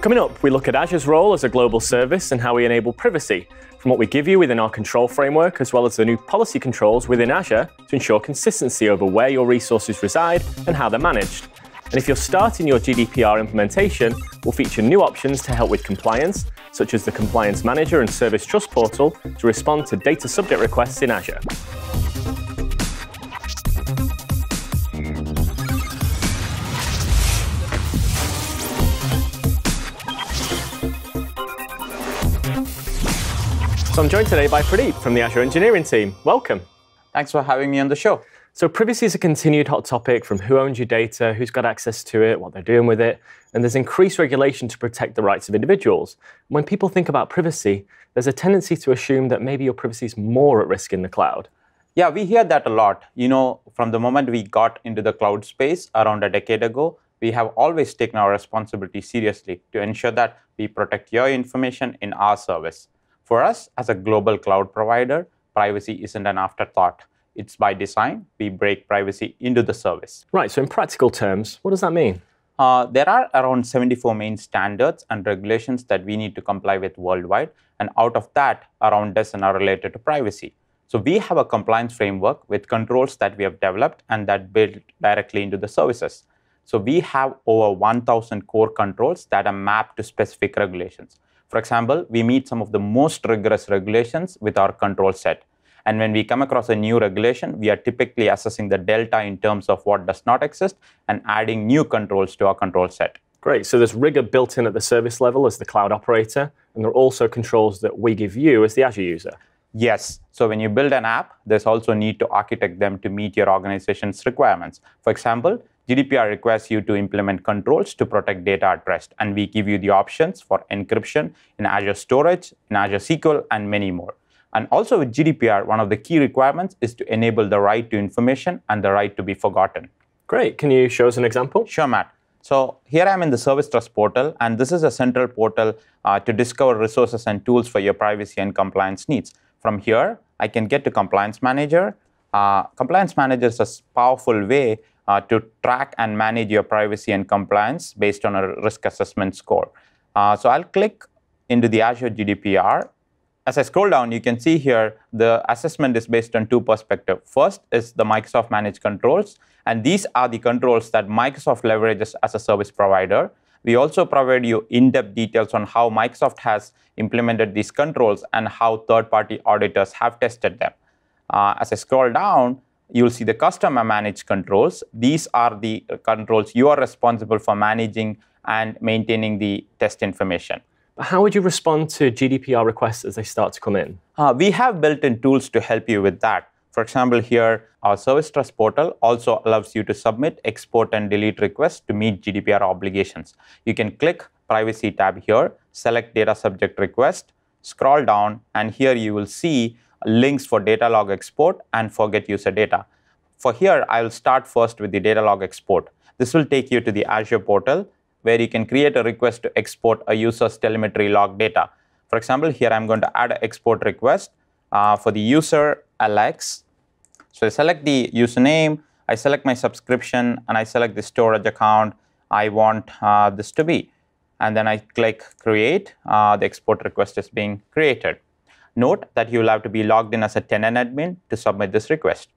Coming up, we look at Azure's role as a global service and how we enable privacy from what we give you within our control framework, as well as the new policy controls within Azure to ensure consistency over where your resources reside and how they're managed. And if you're starting your GDPR implementation, we'll feature new options to help with compliance, such as the Compliance Manager and Service Trust Portal to respond to data subject requests in Azure. So I'm joined today by Pradeep from the Azure engineering team. Welcome. Thanks for having me on the show. So privacy is a continued hot topic from who owns your data, who's got access to it, what they're doing with it, and there's increased regulation to protect the rights of individuals. When people think about privacy, there's a tendency to assume that maybe your privacy is more at risk in the cloud. Yeah, we hear that a lot. You know, from the moment we got into the cloud space around a decade ago, we have always taken our responsibility seriously to ensure that we protect your information in our service. For us, as a global cloud provider, privacy isn't an afterthought. It's by design. We break privacy into the service. Right. So, in practical terms, what does that mean? Uh, there are around 74 main standards and regulations that we need to comply with worldwide. And out of that, around dozen are related to privacy. So we have a compliance framework with controls that we have developed and that built directly into the services. So we have over 1,000 core controls that are mapped to specific regulations. For example, we meet some of the most rigorous regulations with our control set. And when we come across a new regulation, we are typically assessing the delta in terms of what does not exist and adding new controls to our control set. Great. So there's rigor built in at the service level as the cloud operator, and there are also controls that we give you as the Azure user. Yes. So when you build an app, there's also need to architect them to meet your organization's requirements. For example, GDPR requires you to implement controls to protect data at rest, and we give you the options for encryption in Azure Storage, in Azure SQL, and many more. And also with GDPR, one of the key requirements is to enable the right to information and the right to be forgotten. Great. Can you show us an example? Sure, Matt. So here I'm in the Service Trust portal, and this is a central portal uh, to discover resources and tools for your privacy and compliance needs. From here, I can get to Compliance Manager. Uh, compliance Manager is a powerful way uh, to track and manage your privacy and compliance based on a risk assessment score. Uh, so I'll click into the Azure GDPR. As I scroll down, you can see here the assessment is based on two perspectives. First is the Microsoft Managed Controls, and these are the controls that Microsoft leverages as a service provider. We also provide you in-depth details on how Microsoft has implemented these controls and how third-party auditors have tested them. Uh, as I scroll down, you'll see the customer managed controls. These are the controls you are responsible for managing and maintaining the test information. How would you respond to GDPR requests as they start to come in? Uh, we have built in tools to help you with that. For example, here, our Service Trust portal also allows you to submit, export, and delete requests to meet GDPR obligations. You can click Privacy tab here, select Data Subject Request, scroll down, and here you will see links for data log export and for get user data. For here, I will start first with the data log export. This will take you to the Azure portal where you can create a request to export a user's telemetry log data. For example, here I'm going to add an export request uh, for the user Alex. So I select the username, I select my subscription, and I select the storage account I want uh, this to be. And then I click create. Uh, the export request is being created. Note that you will have to be logged in as a tenant admin to submit this request.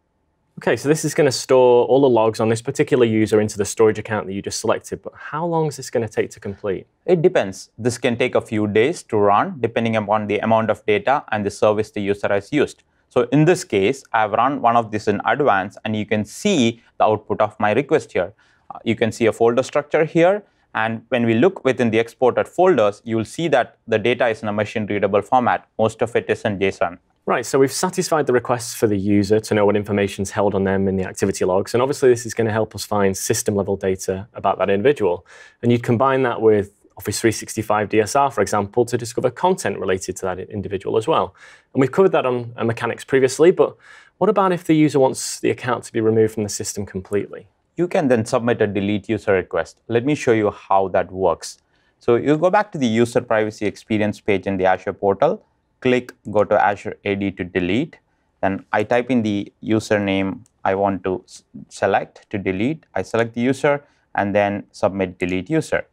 Okay, so this is going to store all the logs on this particular user into the storage account that you just selected, but how long is this going to take to complete? It depends. This can take a few days to run depending upon the amount of data and the service the user has used. So in this case, I've run one of these in advance and you can see the output of my request here. Uh, you can see a folder structure here and when we look within the exported folders, you will see that the data is in a machine readable format. Most of it is in JSON. Right, so we've satisfied the requests for the user to know what information is held on them in the activity logs. And obviously, this is going to help us find system level data about that individual. And you'd combine that with Office 365 DSR, for example, to discover content related to that individual as well. And we've covered that on uh, mechanics previously, but what about if the user wants the account to be removed from the system completely? You can then submit a delete user request. Let me show you how that works. So you go back to the user privacy experience page in the Azure portal, click go to Azure AD to delete. Then I type in the username I want to select to delete. I select the user and then submit delete user.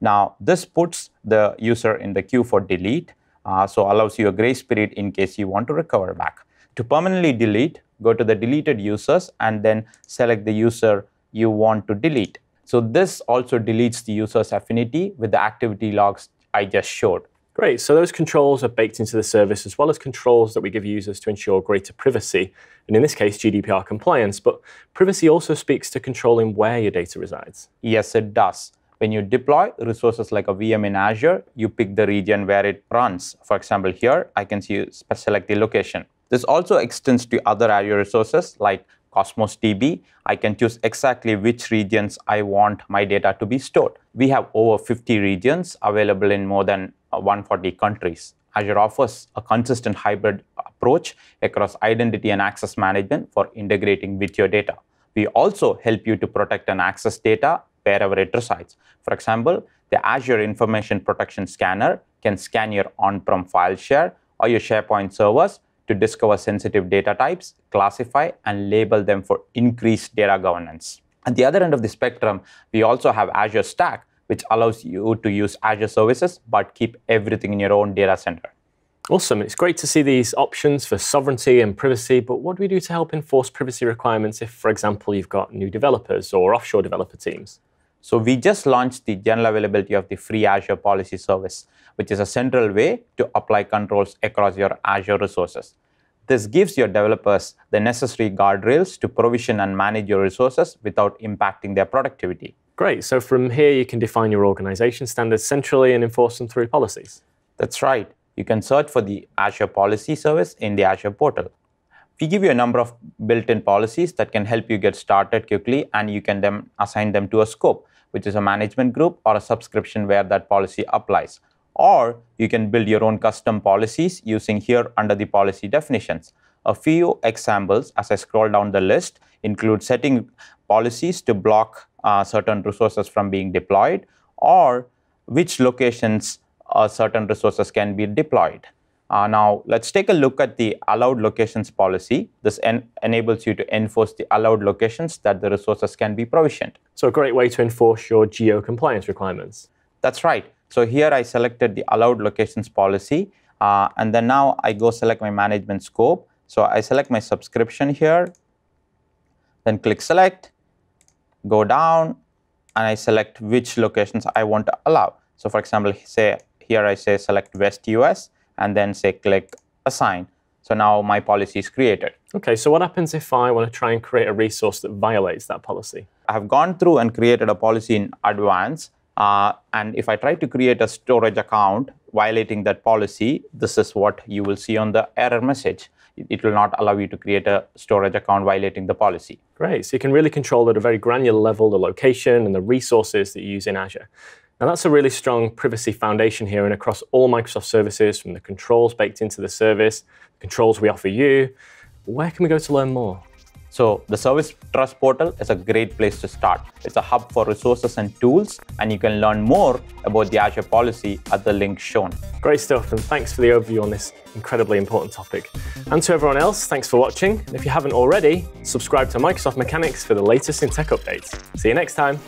Now, this puts the user in the queue for delete, uh, so allows you a grace period in case you want to recover back. To permanently delete, go to the deleted users and then select the user you want to delete. So this also deletes the user's affinity with the activity logs I just showed. Great. So those controls are baked into the service as well as controls that we give users to ensure greater privacy, and in this case, GDPR compliance. But privacy also speaks to controlling where your data resides. Yes, it does. When you deploy resources like a VM in Azure, you pick the region where it runs. For example, here I can see select the location. This also extends to other Azure resources like Cosmos DB. I can choose exactly which regions I want my data to be stored. We have over 50 regions available in more than uh, 140 countries. Azure offers a consistent hybrid approach across identity and access management for integrating with your data. We also help you to protect and access data wherever it resides. For example, the Azure Information Protection Scanner can scan your on-prem file share or your SharePoint servers to discover sensitive data types, classify, and label them for increased data governance. At the other end of the spectrum, we also have Azure Stack, which allows you to use Azure services but keep everything in your own data center. Awesome. It's great to see these options for sovereignty and privacy, but what do we do to help enforce privacy requirements if, for example, you've got new developers or offshore developer teams? So we just launched the general availability of the free Azure policy service, which is a central way to apply controls across your Azure resources. This gives your developers the necessary guardrails to provision and manage your resources without impacting their productivity. Great. So from here, you can define your organization standards centrally and enforce them through policies. That's right. You can search for the Azure Policy Service in the Azure portal. We give you a number of built-in policies that can help you get started quickly and you can then assign them to a scope, which is a management group or a subscription where that policy applies. Or you can build your own custom policies using here under the policy definitions. A few examples as I scroll down the list include setting policies to block uh, certain resources from being deployed or which locations uh, certain resources can be deployed. Uh, now, let's take a look at the allowed locations policy. This en enables you to enforce the allowed locations that the resources can be provisioned. So a great way to enforce your geo compliance requirements. That's right. So here I selected the allowed locations policy. Uh, and then now I go select my management scope. So I select my subscription here, then click select, go down, and I select which locations I want to allow. So for example, say here I say select West US, and then say click assign. So now my policy is created. Okay, so what happens if I want to try and create a resource that violates that policy? I have gone through and created a policy in advance. Uh, and if I try to create a storage account violating that policy, this is what you will see on the error message. It will not allow you to create a storage account violating the policy. Great. So you can really control at a very granular level the location and the resources that you use in Azure. Now that's a really strong privacy foundation here and across all Microsoft services, from the controls baked into the service, the controls we offer you. Where can we go to learn more? So the Service Trust Portal is a great place to start. It's a hub for resources and tools, and you can learn more about the Azure policy at the link shown. Great stuff, and thanks for the overview on this incredibly important topic. And to everyone else, thanks for watching. And if you haven't already, subscribe to Microsoft Mechanics for the latest in tech updates. See you next time.